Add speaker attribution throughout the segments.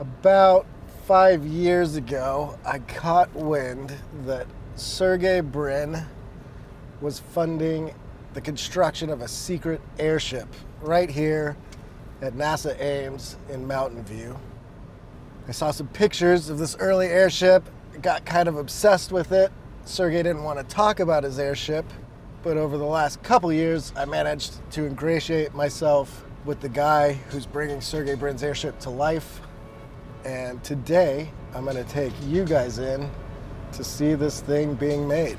Speaker 1: About five years ago, I caught wind that Sergey Brin was funding the construction of a secret airship right here at NASA Ames in Mountain View. I saw some pictures of this early airship, got kind of obsessed with it. Sergey didn't want to talk about his airship, but over the last couple years, I managed to ingratiate myself with the guy who's bringing Sergey Brin's airship to life. And today, I'm going to take you guys in to see this thing being made.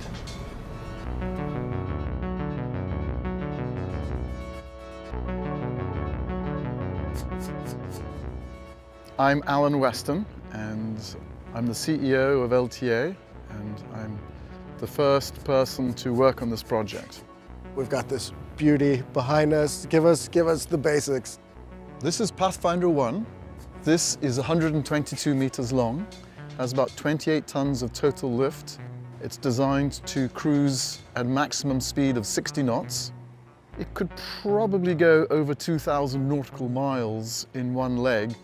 Speaker 2: I'm Alan Weston, and I'm the CEO of LTA, and I'm the first person to work on this project.
Speaker 1: We've got this beauty behind us. Give us, give us the basics.
Speaker 2: This is Pathfinder 1. This is 122 meters long, has about 28 tons of total lift. It's designed to cruise at maximum speed of 60 knots. It could probably go over 2,000 nautical miles in one leg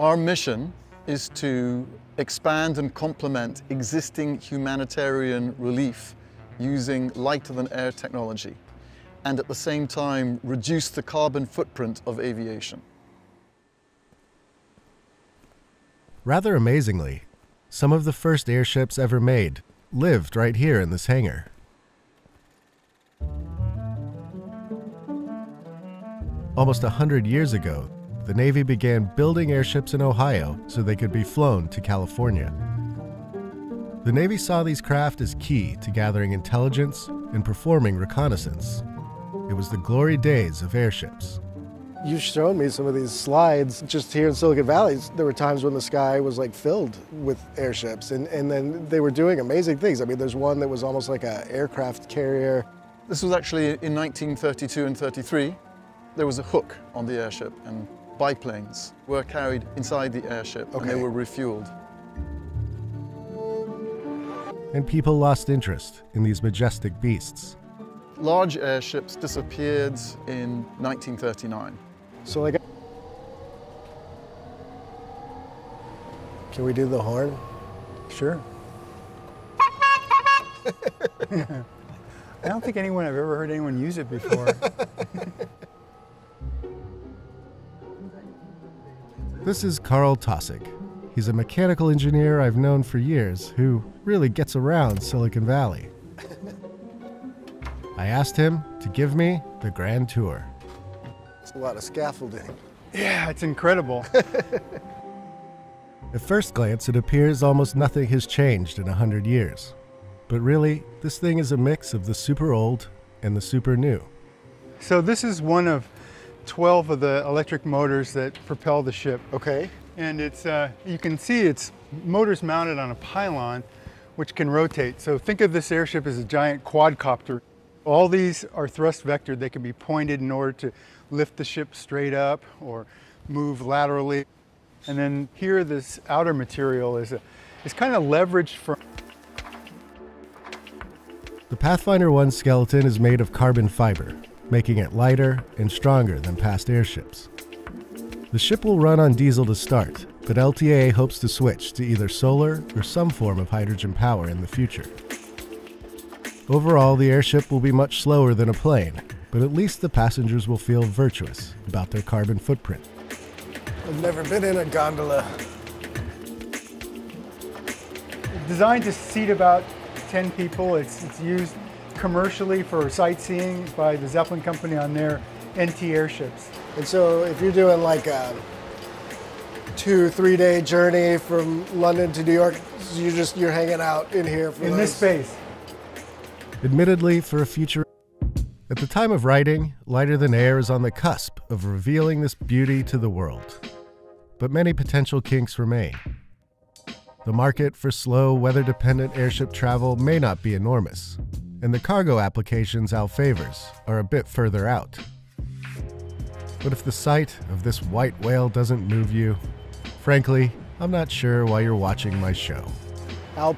Speaker 2: our mission is to expand and complement existing humanitarian relief using lighter than air technology and at the same time reduce the carbon footprint of aviation.
Speaker 3: Rather amazingly, some of the first airships ever made lived right here in this hangar. Almost a hundred years ago, the Navy began building airships in Ohio so they could be flown to California. The Navy saw these craft as key to gathering intelligence and performing reconnaissance. It was the glory days of airships.
Speaker 1: You've shown me some of these slides just here in Silicon Valley. There were times when the sky was like filled with airships and, and then they were doing amazing things. I mean, there's one that was almost like an aircraft carrier.
Speaker 2: This was actually in 1932 and 33. There was a hook on the airship and biplanes were carried inside the airship okay. and they were refueled.
Speaker 3: And people lost interest in these majestic beasts.
Speaker 2: Large airships disappeared in 1939.
Speaker 1: So like, can we do the horn?
Speaker 4: Sure. I don't think anyone I've ever heard anyone use it before.
Speaker 3: This is Carl Taussig. He's a mechanical engineer I've known for years who really gets around Silicon Valley. I asked him to give me the grand tour.
Speaker 1: It's a lot of scaffolding.
Speaker 4: Yeah, it's incredible.
Speaker 3: At first glance, it appears almost nothing has changed in a hundred years. But really, this thing is a mix of the super old and the super new.
Speaker 4: So this is one of 12 of the electric motors that propel the ship.
Speaker 1: Okay.
Speaker 4: And it's, uh, you can see it's motors mounted on a pylon which can rotate. So think of this airship as a giant quadcopter. All these are thrust vectored. They can be pointed in order to lift the ship straight up or move laterally. And then here this outer material is, a, is kind of leveraged from
Speaker 3: the Pathfinder 1 skeleton is made of carbon fiber, making it lighter and stronger than past airships. The ship will run on diesel to start, but LTA hopes to switch to either solar or some form of hydrogen power in the future. Overall, the airship will be much slower than a plane, but at least the passengers will feel virtuous about their carbon footprint.
Speaker 1: I've never been in a gondola.
Speaker 4: Designed to seat about 10 people, it's, it's used commercially for sightseeing by the Zeppelin company on their NT airships.
Speaker 1: And so if you're doing like a two, three day journey from London to New York, you just, you're hanging out in here
Speaker 4: In this space.
Speaker 3: Admittedly, for a future at the time of writing, Lighter Than Air is on the cusp of revealing this beauty to the world. But many potential kinks remain. The market for slow, weather dependent airship travel may not be enormous, and the cargo applications Al favors are a bit further out. But if the sight of this white whale doesn't move you, frankly, I'm not sure why you're watching my show.
Speaker 1: Al